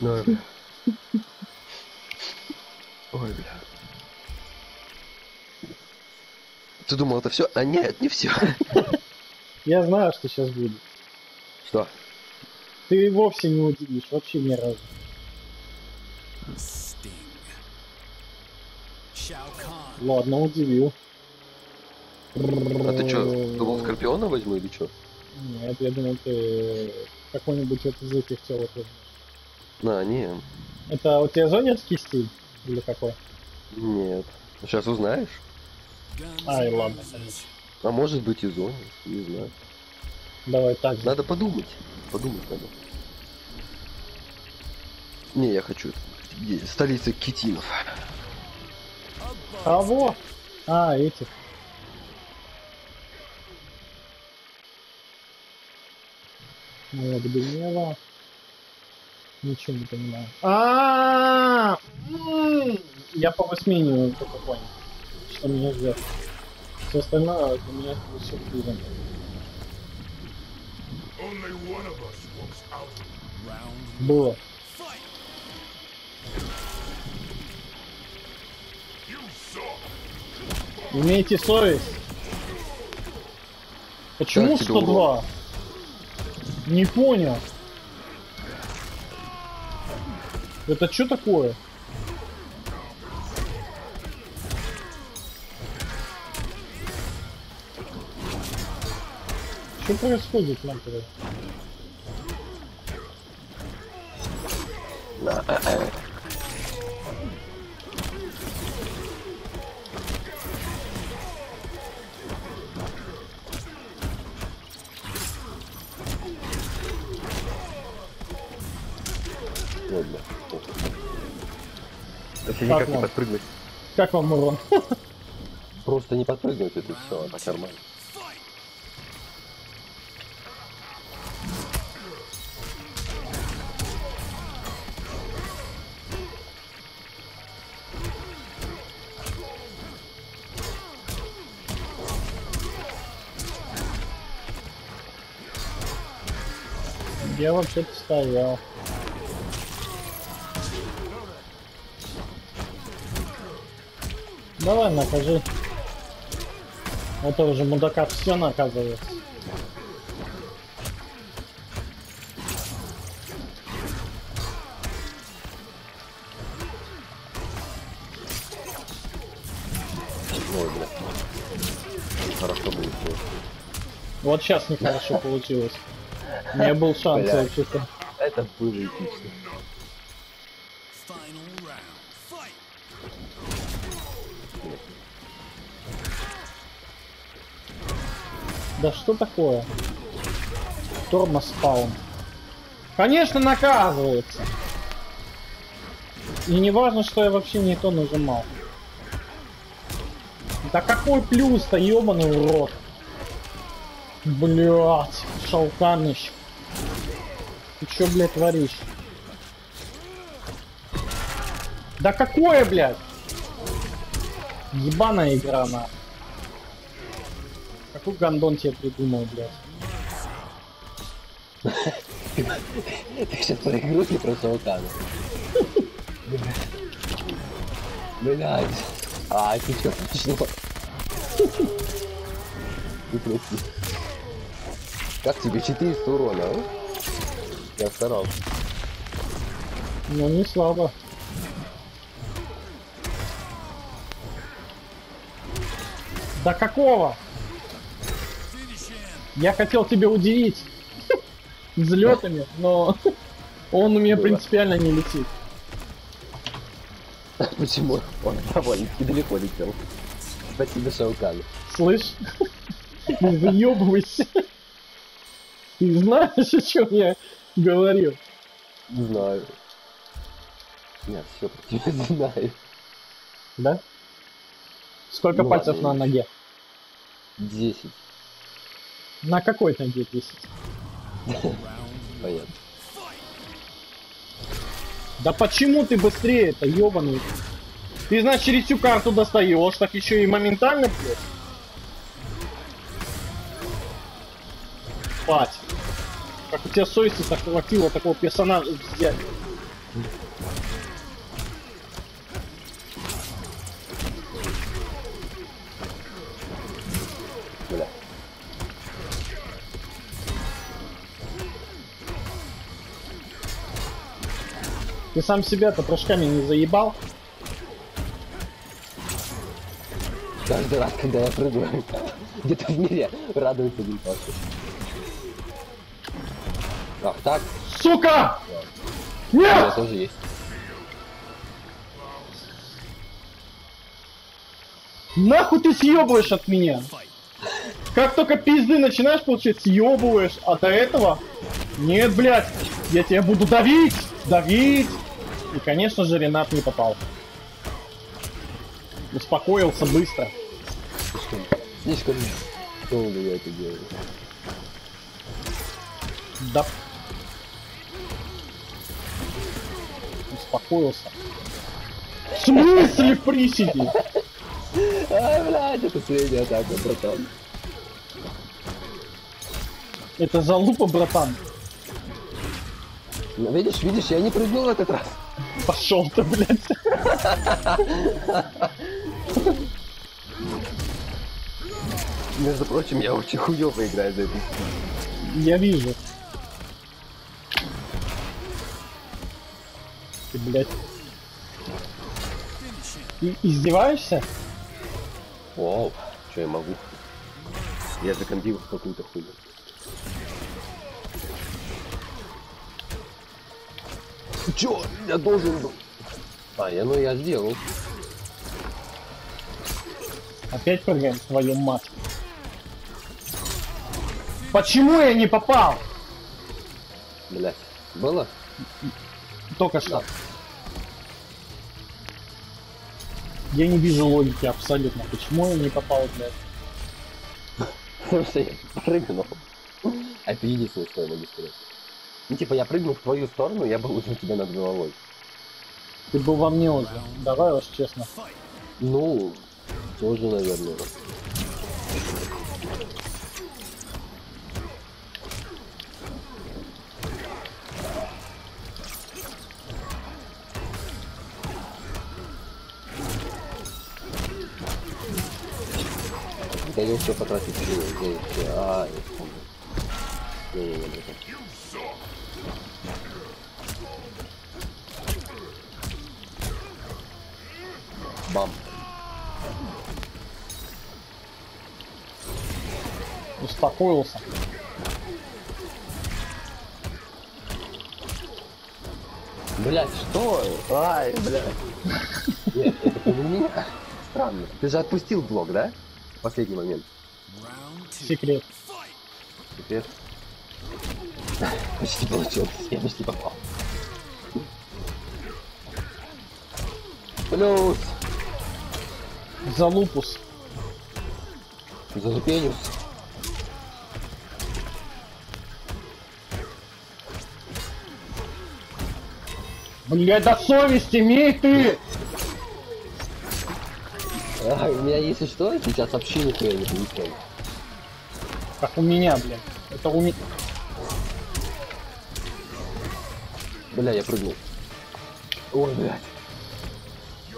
Ну, бля. Ой, бля. Ты думал, это все? А нет, не все. Я знаю, что сейчас будет. Что? Ты вовсе не удивишь, вообще ни разу. Ладно, удивил. А ты что, думал, Скорпиона возьму или что? Нет, я думал, ты какой-нибудь вот из этих телок возьмешь. На, не, Это у тебя зонерский стиль? Или какой? нет. Сейчас узнаешь. Ай, ладно. А может быть и зона, не знаю. Давай так. Надо подумать. Подумать надо. Не, я хочу где- столица китинов. Кого? А, этих. Вот гнева. Ничего не понимаю. А, Я по восьминию только понял, что меня ждет. Все остальное для меня сюрпризом. Было. Имейте совесть. Почему Как тебе 102? Не понял. Это что такое? Что происходит, нахуй? Ладно. Если Как никак не вам? подпрыгнуть. Как вам урон? Просто не подпрыгнуть, это все, а так нормально. Я вообще-то стоял. Давай накажи. Это уже мудака все наказывается. Ой, бля. Хорошо будет. Вот сейчас нехорошо получилось. У меня был шанс вообще-то. Это было эпично. Да что такое? Тормоз спаун. Конечно наказывается. И не важно, что я вообще не то нажимал. Да какой плюс-то, ебаный урод. Блять, шалканыч. Ты чё, блядь, творишь? Да какое, блядь? Ебаная игра, на. Какой гандон тебе придумал, блядь? Ты сейчас про игру не про Саукана. Блядь. А, ты чё, пришло? Как тебе 400 урона, а? Я старался. Ну, не слабо. Да какого? Я хотел тебя удивить взлетами, но он у меня принципиально не летит. Почему? Он довольно-таки далеко летел. Спасибо, Шаукану. Слышь? Не выебывайся. Ты знаешь, о чем я говорил? Знаю. Нет, все про тебя знаю. Да? Сколько Ну пальцев ладно, на ноге? 10. На какой ноге 10? Понятно. Да почему ты быстрее-то, ебаный? Ты, значит, через всю карту достаешь, так еще и моментально, блядь? Спать. Как у тебя совести так хватило такого персонажа взять? Ты сам себя-то прыжками не заебал? Каждый раз, когда я прыгаю, где-то в мире радуется пассив. Ах, так? Сука! У меня Нет! тоже есть. Нахуй ты съебываешь от меня? Как только пизды начинаешь получать, съебываешь, а до этого... Нет, блядь, я тебя буду давить, давить. И, конечно же, Ренат не попал. Успокоился быстро. Слишком, долго я это делаю. Да. Успокоился. В смысле в приседе? Ай, блядь, это средняя атака, братан. Это залупа, братан. Ну, видишь, видишь, я не прыгнул в этот раз. Пошел ты, блядь. Между прочим, я очень хуёво играю за эту Я вижу. Ты, блядь, и- издеваешься? Вау, что я могу? Я закондил в какую-то хуйню. Чё? Я должен был. А, я, ну я сделал. Опять прыгаем, твою мать. Почему я не попал? Блять. Было? Только что. Я не вижу логики абсолютно. Почему я не попал, блядь? Потому что я прыгнул. А это единственное, что я могу сказать. Ну, типа, я прыгнул в твою сторону, я был уже у тебя над головой. Ты был во мне уже. Давай уж честно. Ну, тоже, наверное. Да я успел потратить все? А, я вспомнил. Не-не-не, братан. Бам. Успокоился. Блять, что? Ай, блядь. Нет, это не. Странно. Ты же отпустил блок, да? В последний момент. Секрет. Теперь. Почти получилось. Я почти попал. Плюс. За лупус. Залупенюс. Блядь, да совесть имей ты! А, у меня, если что, сейчас вообще нихуя не получается. Как у меня, блядь. Это у меня... Бля, я прыгнул. Ой, блядь.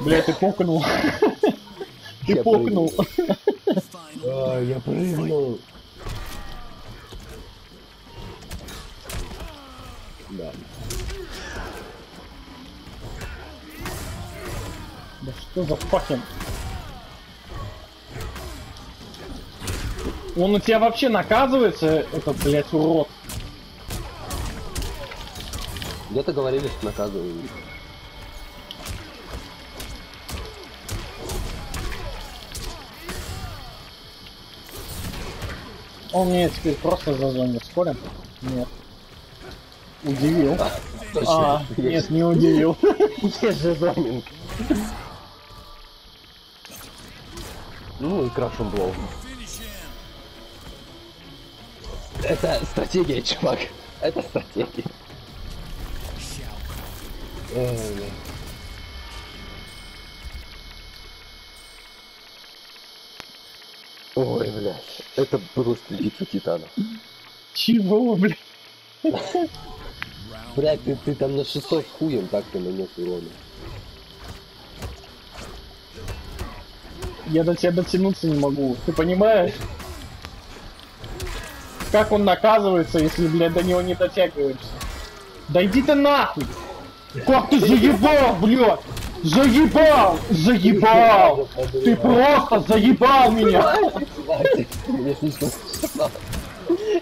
Блядь, ты покнул. Ты. А, я прыгнул. Да. Да что за факин? Он у тебя вообще наказывается, этот, блядь, урод. Где-то говорили, что наказывают. Он меня теперь просто зазонит. Спорим? Нет. Удивил. А, нет, не удивил. Есть же заминг. Ну и крашен блоу. Это стратегия, чувак. Это стратегия. Shall Ой, бля. Ой, блядь. Это просто битва титанов. Чего, блядь? Блядь, ты, ты там на 600 с хуем так ты нанес урона. Я до тебя дотянуться не могу. Ты понимаешь? Как он наказывается, если, блядь, до него не дотягиваешься? Да иди ты нахуй! Как ты заебал, блядь! Заебал! Заебал! Ты просто заебал меня!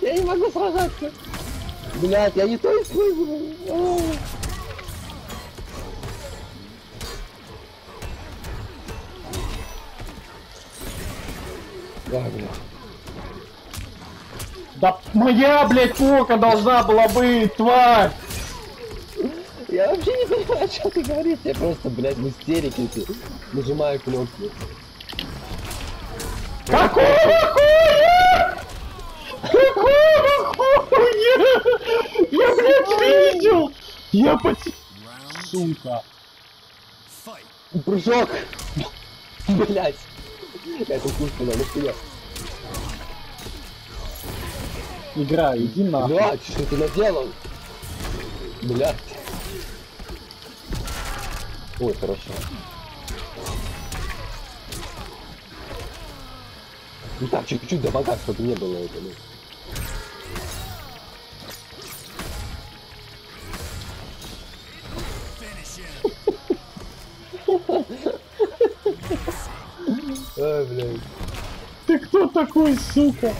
Я не могу сражаться. Блядь, я не то использовал. Да, блядь. Да моя, блядь, пока должна была быть, тварь! Я вообще не понимаю, что ты говоришь. Я просто, блядь, в истерике нажимаю кнопки. Какого хуя? Какого хуя? Я, блядь, видел! Я потерял... Сука. Прыжок! Блядь! Это вкусно, надо хуя. Игра, иди нахуй. Блядь, что ты наделал? Блядь. Ой, хорошо. Ну так, чуть-чуть дамага, чтобы не было этого. Him. Ай, блядь. Ты кто такой, сука?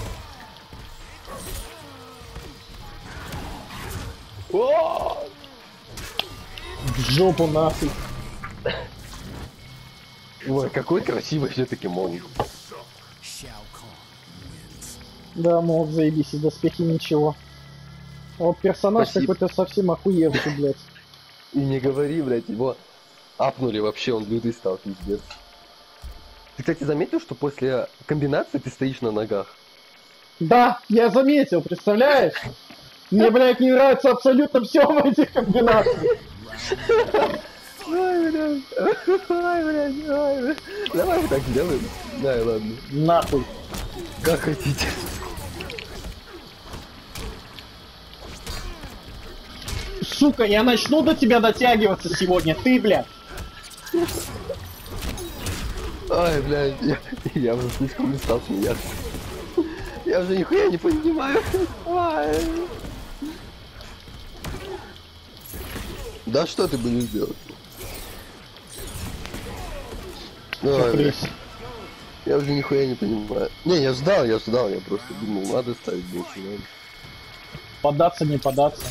О! В жопу нахуй. Ой, какой красивый все-таки wins. Да, мог заебись, и доспехи ничего. А вот персонаж какой-то совсем охуевший, блядь. И не говори, блядь, его апнули вообще, он лютый стал, пиздец. Ты, кстати, заметил, что после комбинации ты стоишь на ногах? Да, я заметил, представляешь? Мне, блядь, не нравится абсолютно все в этих комбинациях. Ой, блядь. Ой, блядь. Ой, блядь. Давай вот так сделаем. Да, ладно. Нахуй. Как хотите. Сука, я начну до тебя дотягиваться сегодня, ты, блядь. Ой, блядь. Я, я уже слишком не стал смеяться. Я уже нихуя не понимаю. Ой. Да что ты будешь делать? Ой, блядь. Сюрприз. Я уже нихуя не понимаю. Не, я ждал, я ждал, я просто думал, надо ставить больше, надо. Податься, не податься.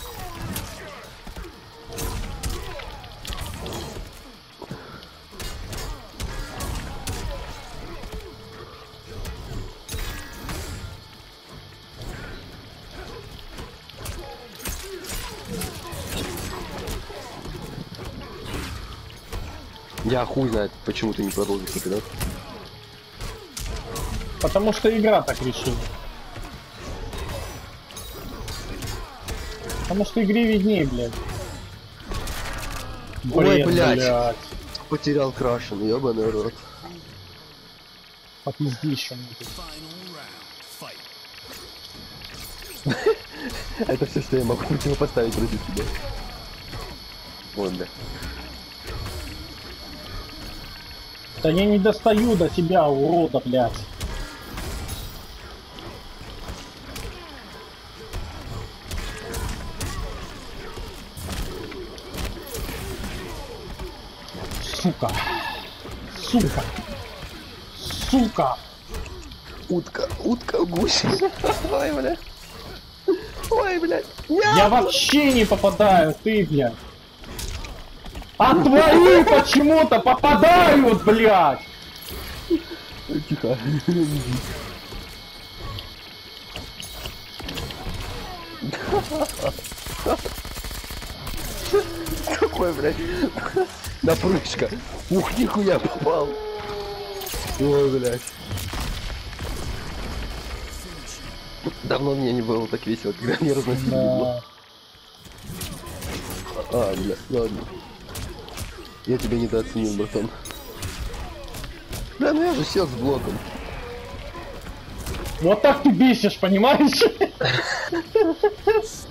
Я хуй знает, почему ты не продолжишь играть. Потому что игра так решила. Потому что игре виднее, блядь. Ой, Бред, блядь. Потерял крашен, ебаный рот. Round. Fight. Это все, что я могу противопоставить против тебя. Ой, бля. Да я не достаю до тебя, урода, блядь. Сука. Сука. Сука. Утка, утка, гусь. Ой, бля. Ой, блядь. Я вообще не попадаю, ты, блядь. А твои почему-то попадают, блядь. Тихо. Какой, блядь? Напрыжка. Ух, нихуя попал. Ой, блядь. Давно мне не было так весело, когда мне разносили. А, бля, ладно. Я тебя недооценил, братан. Бля, ну я же сел с блоком. Вот так ты бесишь, понимаешь?